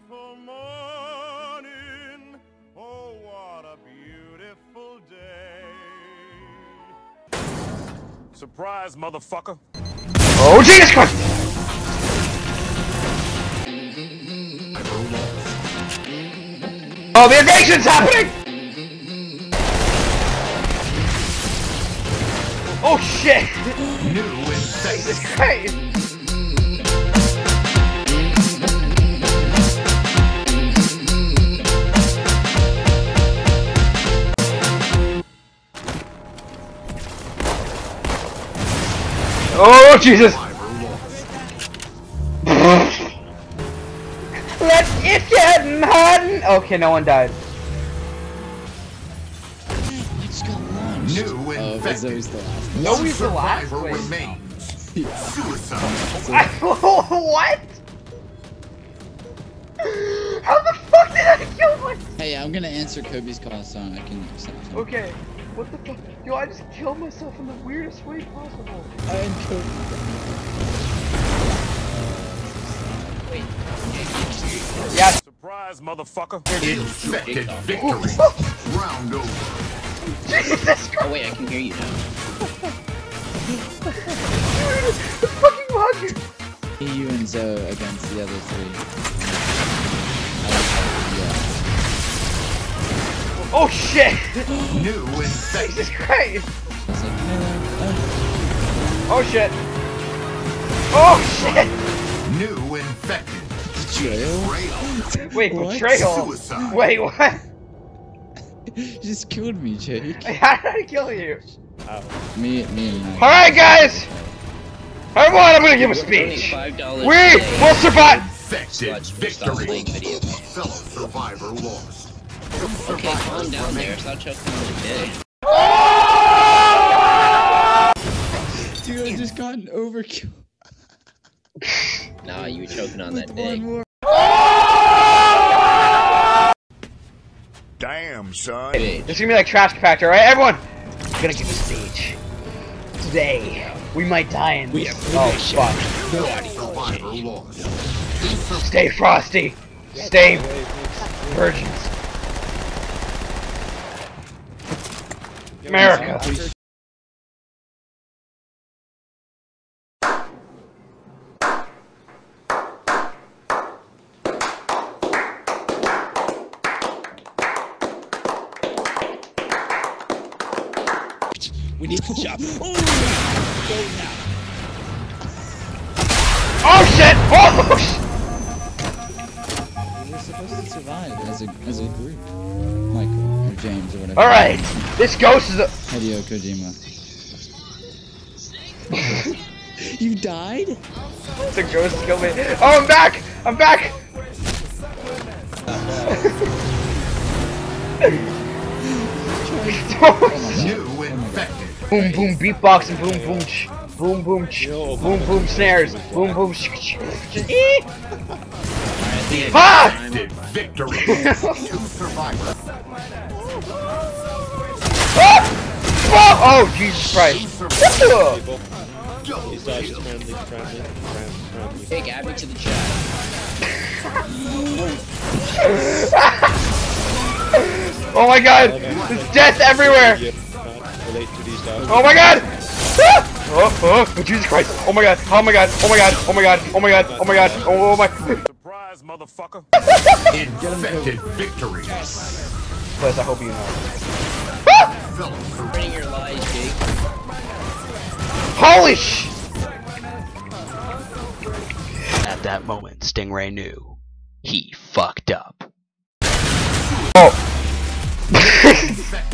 beautiful morning. Oh, what a beautiful day. Surprise, motherfucker. Oh, Jesus Christ! Oh, the invasion's happening! Oh shit! New infected. Jesus Christ! Oh Jesus! Let's it get mad! Okay, no one died. You just got launched. New Oh, because that infected. was the last. No, he's the last survivor remains. Yeah. Suicide. what? How the fuck did I kill myself? Hey, I'm gonna answer Kobe's call song. I can accept him. Okay, what the fuck? Yo, I just killed myself in the weirdest way possible. I am Kobe. Yeah, Surprise, motherfucker. Infected victory. Round over. Jesus oh, Christ! Oh wait, I can hear you now. The fucking mug! You and Zoe against the other three. Oh shit! New infected. Jesus Christ! was. Oh shit! Oh shit! New infected. Betrayal? Betrayal. Wait, What? betrayal! Suicide. Wait, what? you just killed me, Jake. How did I kill you? Me, me and Mike. Alright, guys! Everyone, I'm gonna give a speech! five dollars. We will survive! Infected Stop playing victory. Fellow survivor lost. Okay, calm down there. so i'll choking on the day. Dude, I just got an overkill. Nah, you were choking on that With day. more. Damn, son. Hey, This is gonna be like trash compactor, alright? Everyone! I'm gonna give a speech. Today, we might die in this. Oh, fuck. Stay frosty! Stay virgins. America! We need to jump. Oh, Oh shit! Oh shit! We're supposed to survive as a as a group. Michael or James or whatever. Alright, this ghost is a- Hideo Kojima. you died? The ghost killed me. Oh, I'm back! I'm back! New infected. boom boom beatbox and boom boom ch boom boom ch boom boom snares boom boom ch ch! Ah! Victory. Two survivors. Oh, oh Jesus Christ! What the? Take Abby to the chat. Oh my God! There's death everywhere! Oh my God! Oh, oh, oh, Jesus Christ! Oh my God! Oh my God! Oh my God! Oh my God! Oh my God! Oh my God! Oh, oh my! Surprise, motherfucker. Infected victory. Plus, I hope you know. Fellow. Bring your lies, Jake. Holy sh! At that moment, Stingray knew he fucked up. Oh. Infected.